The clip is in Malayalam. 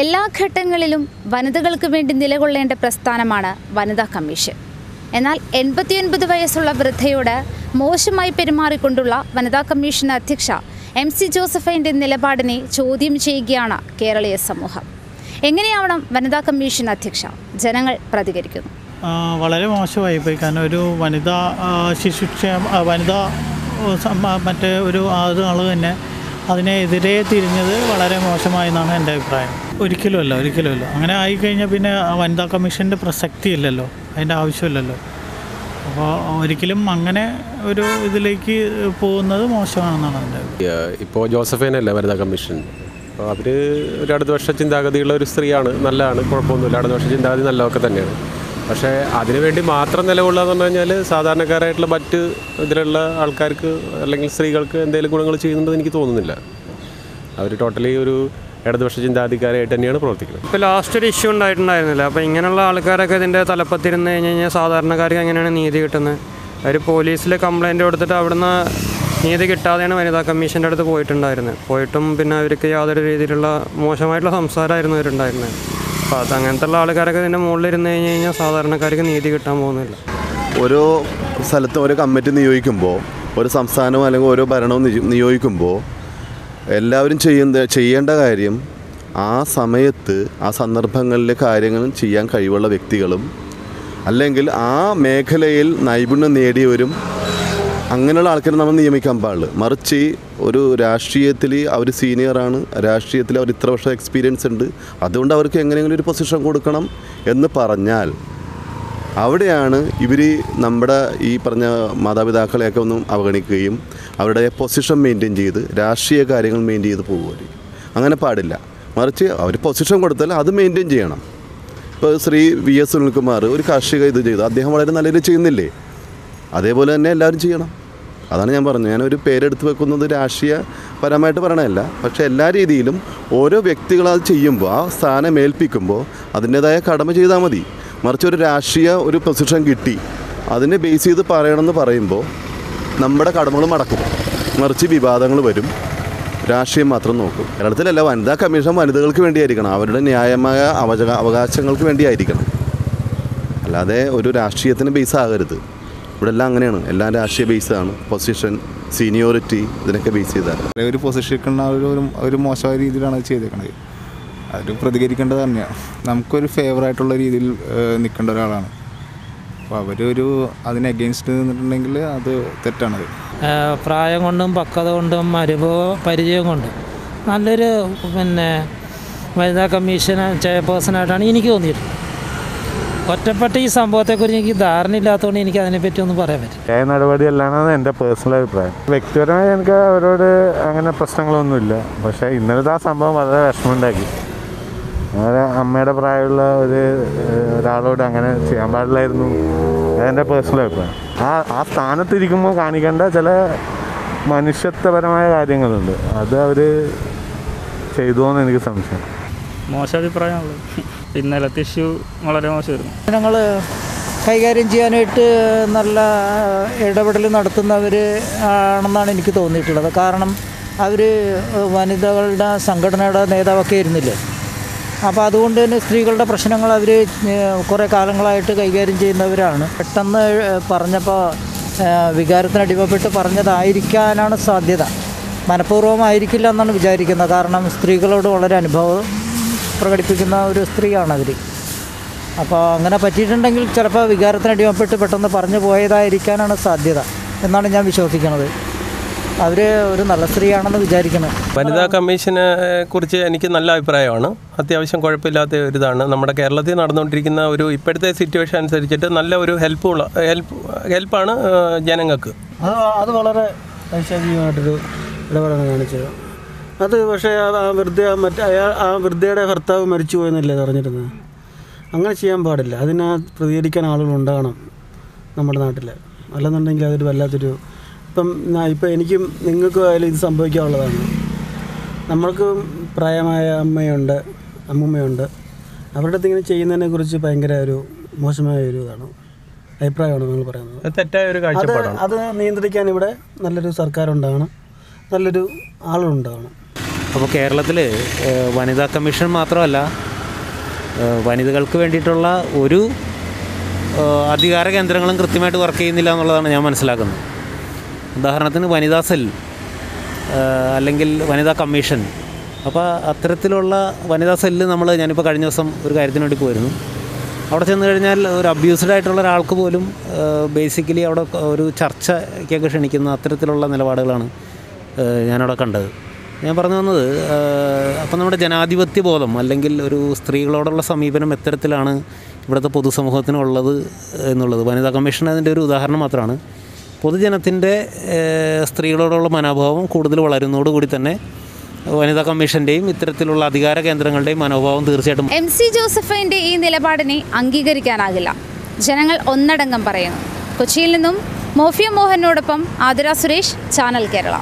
എല്ലാ ഘട്ടങ്ങളിലും വനിതകൾക്ക് വേണ്ടി നിലകൊള്ളേണ്ട പ്രസ്ഥാനമാണ് വനിതാ കമ്മീഷൻ. എന്നാൽ എൺപത്തിയൊൻപത് വയസ്സുള്ള വൃദ്ധയോട് മോശമായി പെരുമാറിക്കൊണ്ടുള്ള വനിതാ കമ്മീഷൻ അധ്യക്ഷ എം സി ജോസഫൈന്റെ നിലപാടിനെ ചോദ്യം ചെയ്യുകയാണ് കേരളീയ സമൂഹം. എങ്ങനെയാവണം വനിതാ കമ്മീഷൻ അധ്യക്ഷ? ജനങ്ങൾ പ്രതികരിക്കുന്നു. വളരെ മോശമായി പോയി. കാരണം ഒരു വനിതാ ശിശുക്ഷേമ വനിതാ മറ്റേ ഒരു ആളുകൾ തന്നെ അതിനെതിരെ തിരിഞ്ഞത് വളരെ മോശമായി എന്നാണ് എന്റെ അഭിപ്രായം. ഒരിക്കലുമല്ല ഒരിക്കലുമല്ല അങ്ങനെ ആയിക്കഴിഞ്ഞാൽ പിന്നെ ആ വനിതാ കമ്മീഷന്റെ പ്രസക്തി ഇല്ലല്ലോ അതിന്റെ ആവശ്യമില്ലല്ലോ. അപ്പോൾ ഒരിക്കലും അങ്ങനെ ഒരു ഇതിലേക്ക് പോകുന്നത് മോശമാണെന്നാണ് എന്റെ ഇപ്പോൾ ജോസഫേനല്ലേ വനിതാ കമ്മീഷൻ? അപ്പോൾ അവർ ഒരു അടുത്ത വർഷം ചിന്താഗതിയുള്ള ഒരു സ്ത്രീയാണ് നല്ലതാണ് കുഴപ്പമൊന്നുമില്ല. അടുത്ത വർഷം ചിന്താഗതി നല്ലതൊക്കെ തന്നെയാണ്. പക്ഷേ അതിനുവേണ്ടി മാത്രം നിലകൊള്ളുക എന്ന് പറഞ്ഞു കഴിഞ്ഞാൽ സാധാരണക്കാരായിട്ടുള്ള മറ്റ് ഇതിലുള്ള ആൾക്കാർക്ക് അല്ലെങ്കിൽ സ്ത്രീകൾക്ക് എന്തെങ്കിലും ഗുണങ്ങൾ ചെയ്യുന്നുണ്ടെന്ന് എനിക്ക് തോന്നുന്നില്ല. അവർ ടോട്ടലി ഒരു ഇടതുപക്ഷ ചിന്താധികാരിയായിട്ട് തന്നെയാണ് പ്രവർത്തിക്കുന്നത്. ഇപ്പോൾ ലാസ്റ്റ് ഒരു ഇഷ്യൂ ഉണ്ടായിട്ടുണ്ടായിരുന്നില്ല. അപ്പോൾ ഇങ്ങനെയുള്ള ആൾക്കാരൊക്കെ ഇതിന്റെ തലപ്പത്തിരുന്ന് കഴിഞ്ഞ് കഴിഞ്ഞാൽ സാധാരണക്കാർക്ക് എങ്ങനെയാണ് നീതി കിട്ടുന്നത്? അവർ പോലീസിൽ കംപ്ലയിന്റ് കൊടുത്തിട്ട് അവിടുന്ന് നീതി കിട്ടാതെയാണ് വനിതാ കമ്മീഷന്റെ അടുത്ത് പോയിട്ടുണ്ടായിരുന്നത്. പോയിട്ടും പിന്നെ അവർക്ക് യാതൊരു രീതിയിലുള്ള മോശമായിട്ടുള്ള സംസാരമായിരുന്നു അവരുണ്ടായിരുന്നത്. അപ്പോൾ അത് അങ്ങനത്തെ ഉള്ള ആൾക്കാരൊക്കെ ഇതിന്റെ മുകളിലിരുന്ന് കഴിഞ്ഞ് കഴിഞ്ഞാൽ സാധാരണക്കാർക്ക് നീതി കിട്ടാൻ പോകുന്നില്ല. ഓരോ സ്ഥലത്ത് ഓരോ കമ്മിറ്റി നിയോഗിക്കുമ്പോൾ ഒരു സംസ്ഥാനവും അല്ലെങ്കിൽ ഓരോ ഭരണവും നിയോഗിക്കുമ്പോൾ എല്ലാവരും ചെയ്യുന്ന ചെയ്യേണ്ട കാര്യം ആ സമയത്ത് ആ സന്ദർഭങ്ങളിലെ കാര്യങ്ങൾ ചെയ്യാൻ കഴിവുള്ള വ്യക്തികളും അല്ലെങ്കിൽ ആ മേഖലയിൽ നൈപുണ്യം നേടിയവരും അങ്ങനെയുള്ള ആൾക്കാരെ നമ്മൾ നിയമിക്കാൻ പാടില്ല. മറിച്ച് ഒരു രാഷ്ട്രീയത്തിൽ അവർ സീനിയറാണ് രാഷ്ട്രീയത്തിൽ അവർ ഇത്ര വർഷം എക്സ്പീരിയൻസ് ഉണ്ട് അതുകൊണ്ട് അവർക്ക് എങ്ങനെയെങ്കിലും ഒരു പൊസിഷൻ കൊടുക്കണം എന്ന് പറഞ്ഞാൽ അവിടെയാണ് ഇവർ നമ്മുടെ ഈ പറഞ്ഞ മാതാപിതാക്കളെയൊക്കെ ഒന്നും അവഗണിക്കുകയും അവരുടെ പൊസിഷൻ മെയിന്റെയിൻ ചെയ്ത് രാഷ്ട്രീയ കാര്യങ്ങൾ മെയിന്റെയിൻ ചെയ്ത് പോകുമായിരിക്കും അങ്ങനെ പാടില്ല. മറിച്ച് അവർ പൊസിഷൻ കൊടുത്താൽ അത് മെയിന്റെയിൻ ചെയ്യണം. ഇപ്പോൾ ശ്രീ വി എസ് സുനിൽകുമാർ ഒരു കാർഷിക ഇത് ചെയ്തു. അദ്ദേഹം വളരെ നല്ല രീതിയിൽ ചെയ്യുന്നില്ലേ? അതേപോലെ തന്നെ എല്ലാവരും ചെയ്യണം. അതാണ് ഞാൻ പറഞ്ഞത്. ഞാനൊരു പേരെടുത്ത് വെക്കുന്നത് രാഷ്ട്രീയപരമായിട്ട് പറയണതല്ല. പക്ഷേ എല്ലാ രീതിയിലും ഓരോ വ്യക്തികൾ അത് ചെയ്യുമ്പോൾ ആ സ്ഥാനം ഏൽപ്പിക്കുമ്പോൾ അതിന്റേതായ കടമ ചെയ്താൽ മതി. മറിച്ച് ഒരു രാഷ്ട്രീയ ഒരു പൊസിഷൻ കിട്ടി അതിനെ ബേസ് ചെയ്ത് പറയണമെന്ന് പറയുമ്പോൾ നമ്മുടെ കടമകൾ മടക്കും. മറിച്ച് വിവാദങ്ങൾ വരും. രാഷ്ട്രീയം മാത്രം നോക്കും. കേരളത്തിലല്ല വനിതാ കമ്മീഷൻ വനിതകൾക്ക് വേണ്ടിയായിരിക്കണം. അവരുടെ ന്യായമായ അവകാശങ്ങൾക്ക് വേണ്ടിയായിരിക്കണം. അല്ലാതെ ഒരു രാഷ്ട്രീയത്തിന് ബേസ് ആകരുത്. ഇവിടെ എല്ലാം അങ്ങനെയാണ്. എല്ലാം രാഷ്ട്രീയ ബേസാണ് പൊസിഷൻ സീനിയോറിറ്റി ഇതിനൊക്കെ ബേസ് ചെയ്താണ് ഒരു പൊസിഷൻ നിൽക്കുന്ന ഒരു ഒരു- മോശമായ രീതിയിലാണ് അത് ചെയ്തേക്കണത്. അത് പ്രതികരിക്കേണ്ടത് തന്നെയാണ് നമുക്കൊരു ഫേവറായിട്ടുള്ള രീതിയിൽ നിൽക്കേണ്ട ഒരാളാണ്. അപ്പോൾ അവരൊരു അതിന് എഗെയിൻസ്റ്റ് നിന്നിട്ടുണ്ടെങ്കിൽ അത് തെറ്റാണത് പ്രായം കൊണ്ടും പക്വത കൊണ്ടും അനുഭവ പരിചയം കൊണ്ടും നല്ലൊരു പിന്നെ വനിതാ കമ്മീഷൻ ചെയർപേഴ്സൺ ആയിട്ടാണ് എനിക്ക് തോന്നിയിട്ടുള്ളത്. ഒറ്റപ്പെട്ട ഈ സംഭവത്തെക്കുറിച്ച് എനിക്ക് ധാരണ ഇല്ലാത്തതുകൊണ്ട് എനിക്ക് അതിനെപ്പറ്റി ഒന്നും പറയാൻ പറ്റും നടപടി അല്ലാന്നാണ് എന്റെ പേഴ്സണൽ അഭിപ്രായം. വ്യക്തിപരമായി എനിക്ക് അവരോട് അങ്ങനെ പ്രശ്നങ്ങളൊന്നുമില്ല. പക്ഷേ ഇന്നലത്തെ ആ സംഭവം വളരെ വിഷമമുണ്ടാക്കി. അങ്ങനെ അമ്മയുടെ പ്രായമുള്ള ഒരു ഒരാളോട് അങ്ങനെ ചെയ്യാൻ പാടില്ലായിരുന്നു. അതെന്റെ പേഴ്സണൽ അഭിപ്രായം. ആ ആ സ്ഥാനത്തിരിക്കുമ്പോൾ കാണിക്കേണ്ട ചില മനുഷ്യത്വപരമായ കാര്യങ്ങളുണ്ട്. അത് അവർ ചെയ്തു എന്ന് എനിക്ക് സംശയം മോശം അഭിപ്രായമാണുള്ളത് ഇന്നലത്തെ ഇഷ്യൂ വളരെ മോശമായിരുന്നു. ഞങ്ങൾ കൈകാര്യം ചെയ്യാനായിട്ട് നല്ല ഇടപെടൽ നടത്തുന്നവർ ആണെന്നാണ് എനിക്ക് തോന്നിയിട്ടുള്ളത്. കാരണം അവർ വനിതകളുടെ സംഘടനയുടെ നേതാവൊക്കെ ഇരുന്നില്ലേ അപ്പോൾ അതുകൊണ്ട് തന്നെ സ്ത്രീകളുടെ പ്രശ്നങ്ങൾ അവർ കുറേ കാലങ്ങളായിട്ട് കൈകാര്യം ചെയ്യുന്നവരാണ്. പെട്ടെന്ന് പറഞ്ഞപ്പോൾ വികാരത്തിന് അടിമപ്പെട്ട് പറഞ്ഞതായിരിക്കാനാണ് സാധ്യത. മനഃപൂർവമായിരിക്കില്ല എന്നാണ് വിചാരിക്കുന്നത്. കാരണം സ്ത്രീകളോട് വളരെ അനുഭവം പ്രകടിപ്പിക്കുന്ന ഒരു സ്ത്രീയാണ് അതിൽ അപ്പോൾ അങ്ങനെ പറ്റിയിട്ടുണ്ടെങ്കിൽ ചിലപ്പോൾ വികാരത്തിന് അടിമപ്പെട്ട് പെട്ടെന്ന് പറഞ്ഞു പോയതായിരിക്കാനാണ് സാധ്യത എന്നാണ് ഞാൻ വിശ്വസിക്കുന്നത്. അവർ ഒരു നല്ല സ്ത്രീയാണെന്ന് വിചാരിക്കുന്നത് വനിതാ കമ്മീഷനെ കുറിച്ച് എനിക്ക് നല്ല അഭിപ്രായമാണ്. അത്യാവശ്യം കുഴപ്പമില്ലാത്ത ഒരു ഇതാണ് നമ്മുടെ കേരളത്തിൽ നടന്നുകൊണ്ടിരിക്കുന്ന ഒരു ഇപ്പോഴത്തെ സിറ്റുവേഷൻ അനുസരിച്ചിട്ട് നല്ല ഒരു ഹെൽപ്പുള്ള ഹെൽപ്പ് ഹെൽപ്പാണ് ജനങ്ങൾക്ക്. അത് അത് വളരെ ഐശ്വര്യമായിട്ടൊരു ഇടപെടൽ കാണിച്ചത് അത് പക്ഷേ അത് ആ വൃദ്ധ മറ്റേ അയാൾ ആ വൃദ്ധയുടെ ഭർത്താവ് മരിച്ചു പോയെന്നല്ലേ പറഞ്ഞിരുന്നത്. അങ്ങനെ ചെയ്യാൻ പാടില്ല. അതിനെ പ്രതികരിക്കാൻ ആളുകൾ ഉണ്ടാകണം നമ്മുടെ നാട്ടിൽ. അല്ലെന്നുണ്ടെങ്കിൽ അതൊരു വല്ലാത്തൊരു ഇപ്പം ഇപ്പം എനിക്കും നിങ്ങൾക്കും ആയാലും ഇത് സംഭവിക്കാനുള്ളതാണ്. നമ്മൾക്ക് പ്രായമായ അമ്മയുണ്ട് അമ്മൂമ്മയുണ്ട്. അവരുടെ അടുത്ത് ഇങ്ങനെ ചെയ്യുന്നതിനെ കുറിച്ച് ഭയങ്കര ഒരു മോശമായ ഒരു ഇതാണ്. അഭിപ്രായമാണ് നിങ്ങൾ പറയുന്നത്. തെറ്റായ ഒരു കാഴ്ചപ്പാടാണ്. അത് നിയന്ത്രിക്കാൻ ഇവിടെ നല്ലൊരു സർക്കാരുണ്ടാകണം. നല്ലൊരു ആളുണ്ടാവണം അപ്പോൾ കേരളത്തിൽ വനിതാ കമ്മീഷൻ മാത്രമല്ല വനിതകൾക്ക് വേണ്ടിയിട്ടുള്ള ഒരു അധികാര കേന്ദ്രങ്ങളും കൃത്യമായിട്ട് വർക്ക് ചെയ്യുന്നില്ല എന്നുള്ളതാണ് ഞാൻ മനസ്സിലാക്കുന്നത്. ഉദാഹരണത്തിന് വനിതാ സെൽ അല്ലെങ്കിൽ വനിതാ കമ്മീഷൻ. അപ്പോൾ അത്തരത്തിലുള്ള വനിതാ സെല്ല് നമ്മൾ ഞാനിപ്പോൾ കഴിഞ്ഞ ദിവസം ഒരു കാര്യത്തിന് വേണ്ടി പോയിരുന്നു. അവിടെ ചെന്ന് കഴിഞ്ഞാൽ ഒരു അബ്യൂസ്ഡ് ആയിട്ടുള്ള ഒരാൾക്ക് പോലും ബേസിക്കലി അവിടെ ഒരു ചർച്ചയ്ക്കൊക്കെ ക്ഷണിക്കുന്ന അത്തരത്തിലുള്ള നിലപാടുകളാണ് ഞാനവിടെ കണ്ടത്. ഞാൻ പറഞ്ഞു വന്നത് അപ്പം നമ്മുടെ ജനാധിപത്യ ബോധം അല്ലെങ്കിൽ ഒരു സ്ത്രീകളോടുള്ള സമീപനം എത്തരത്തിലാണ് ഇവിടുത്തെ പൊതുസമൂഹത്തിനുള്ളത് എന്നുള്ളത്. വനിതാ കമ്മീഷൻ അതിന്റെ ഒരു ഉദാഹരണം മാത്രമാണ്. പൊതുജനത്തിന്റെ സ്ത്രീകളോടുള്ള മനോഭാവം കൂടുതൽ വളരുന്നതോടുകൂടി തന്നെ വനിതാ കമ്മീഷന്റെയും ഇത്തരത്തിലുള്ള അധികാര കേന്ദ്രങ്ങളുടെയും മനോഭാവം തീർച്ചയായിട്ടും എം സി ജോസഫിന്റെ ഈ നിലപാടിനെ അംഗീകരിക്കാനാകില്ല. ജനങ്ങൾ ഒന്നടങ്കം പറയുന്നു. കൊച്ചിയിൽ നിന്നും മോഫിയ മോഹനോടൊപ്പം ആതിര സുരേഷ് ചാനൽ കേരള.